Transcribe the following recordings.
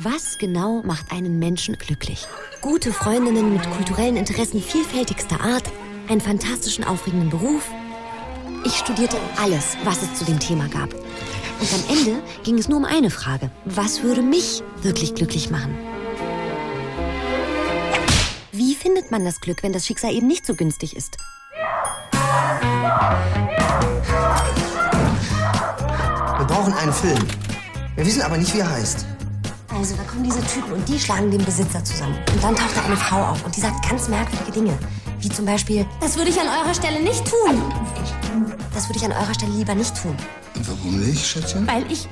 Was genau macht einen Menschen glücklich? Gute Freundinnen mit kulturellen Interessen vielfältigster Art, einen fantastischen, aufregenden Beruf. Ich studierte alles, was es zu dem Thema gab. Und am Ende ging es nur um eine Frage. Was würde mich wirklich glücklich machen? Wie findet man das Glück, wenn das Schicksal eben nicht so günstig ist? Wir brauchen einen Film. Wir wissen aber nicht, wie er heißt. Also, da kommen diese Typen und die schlagen den Besitzer zusammen. Und dann taucht da eine Frau auf und die sagt ganz merkwürdige Dinge. Wie zum Beispiel, das würde ich an eurer Stelle nicht tun. Das würde ich an eurer Stelle lieber nicht tun. Und warum nicht, Schätzchen? Weil ich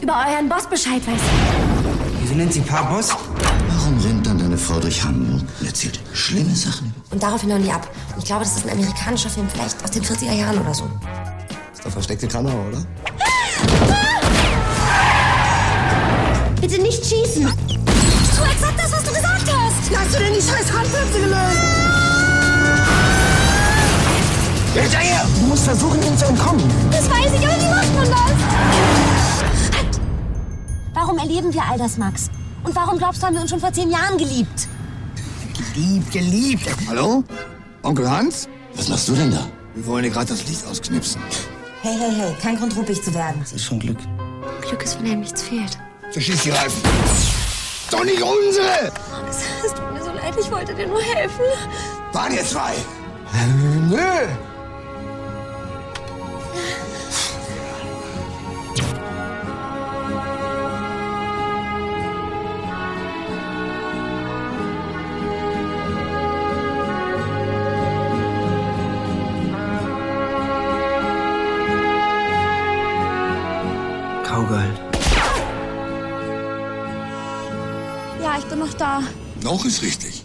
über euren Boss Bescheid weiß. Wieso nennt sie Pa Boss? Warum rennt dann deine Frau durch Hamburg und erzählt schlimme Sachen? Und daraufhin hauen die ab. Und ich glaube, das ist ein amerikanischer Film, vielleicht aus den 40er Jahren oder so. Ist doch versteckte Kamera, oder? Schießen. Tu exakt das, was du gesagt hast. Wie hast du denn die scheiß Handbremse gelöst? Jetzt her! Du musst versuchen, ihm zu entkommen. Das weiß ich, aber wie macht man das? Halt! Warum erleben wir all das, Max? Und warum glaubst du, haben wir uns schon vor zehn Jahren geliebt? Geliebt, geliebt. Hallo? Onkel Hans? Was machst du denn da? Wir wollen dir gerade das Licht ausknipsen. Hey, hey, hey, kein Grund, ruppig zu werden. Das ist schon Glück. Glück ist, wenn einem nichts fehlt. Verschieß die Reifen. Doch nicht unsere! Max, es tut mir so leid, ich wollte dir nur helfen. Waren ihr zwei? Nö. Kaugeil. Ja, ich bin noch da. Noch ist richtig.